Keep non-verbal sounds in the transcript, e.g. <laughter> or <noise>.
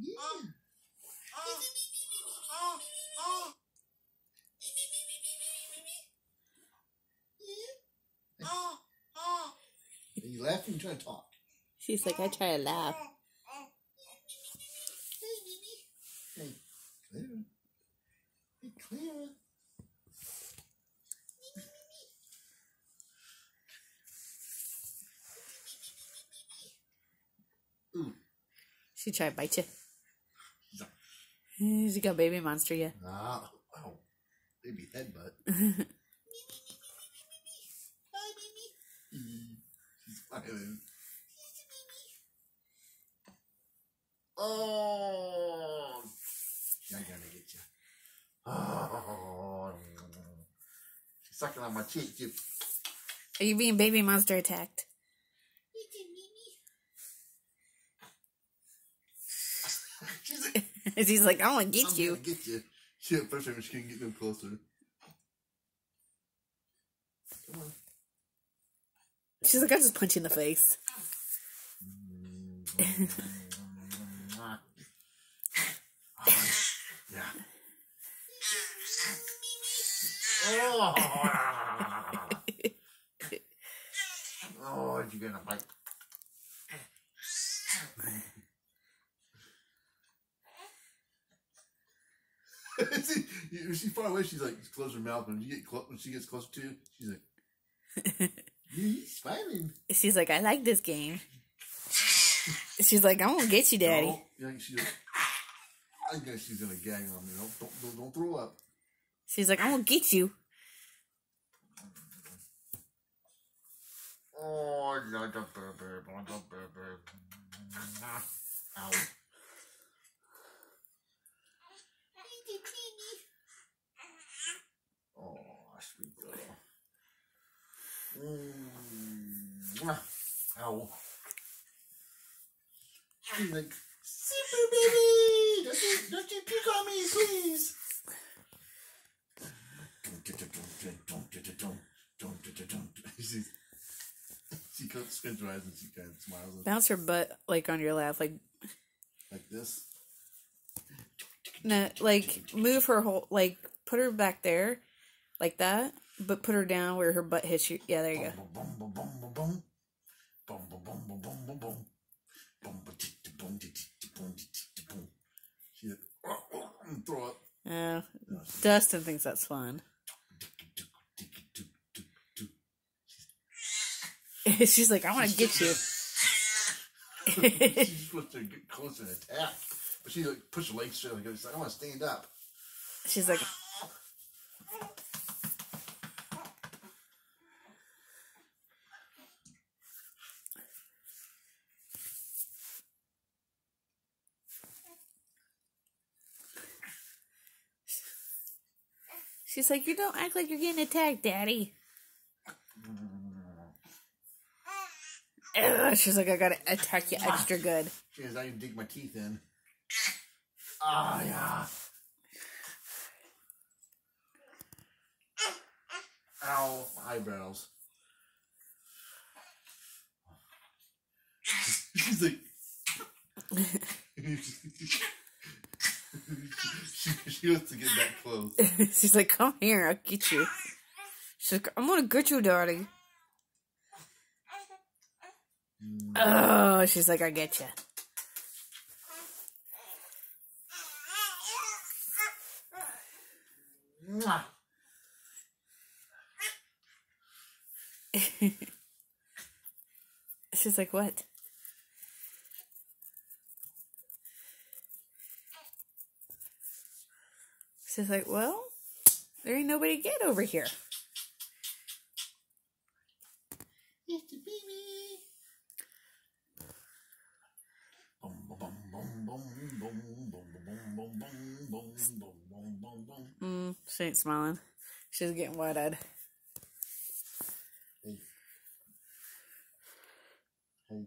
Yeah. Are you laughing? Trying to talk. She's like, I try to laugh. Hey, Clara. Hey, Clara. Ooh. She tried to bite you. Yeah. She got baby monster you. Ah, wow. Baby headbutt. Mm, <laughs> She's smiling. Oh, I gotta get you. Oh, she's sucking on my cheek. You Are you being baby monster attacked? She's <laughs> He's like, I want to get you. gonna get you. She at first time she couldn't get no closer. Come on. She's like, I'll just punch you in the face. <laughs> Oh, <laughs> oh, you gonna bite? See, you- when <laughs> she's far away, she's like close her mouth. When you get clo- when she gets closer to you, she's like, <laughs> he's smiling. She's like, I like this game. <laughs> She's like, I won't get you, daddy. No, yeah, she's like, I guess she's gonna gang on me. Don't don't, don't, don't throw up. She's like, I won't get you. Oh, not a baby, not a baby. Ow. Oh, sweet girl. Mm. Ow. She's like, super baby! Don't you, don't you pick on me, please! <laughs> She spins her eyes and she kind of smiles Bounce her butt like on your lap, like like this. No, like move her whole like put her back there, like that, but put her down where her butt hits you. Yeah, there you go. Oh, Dustin thinks that's fun. <laughs> She's like, I want to get you. <laughs> She's supposed to get close and attack. But she like push her legs straight. Like, she's like, I want to stand up. She's like, she's like, you don't act like you're getting attacked, daddy. Ugh, she's like, I gotta attack you extra good. She goes, I can dig my teeth in. Ah, yeah. Ow, eyebrows. <laughs> She's like. she, <laughs> she wants to get that close. <laughs> she's like, come here, I'll get you. She's like, I'm gonna get you, daddy. Oh, she's like, I get you. Mwah. <laughs> She's like, what? She's like, well, there ain't nobody to get over here. It's a baby. Mm, she ain't smiling. She's getting wide eyed. Hey. Hey.